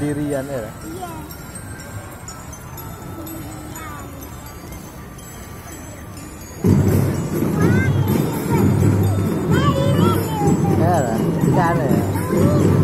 sendirian ya Iya. ya lah ikan ya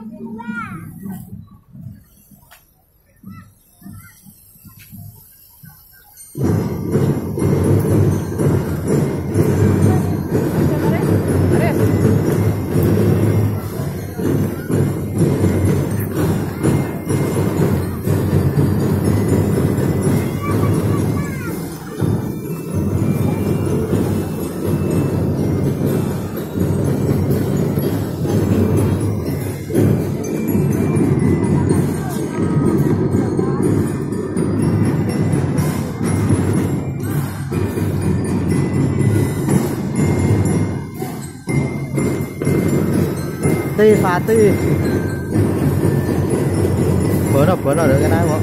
I love tư phá tư. Bớt rồi bớt rồi được cái này không?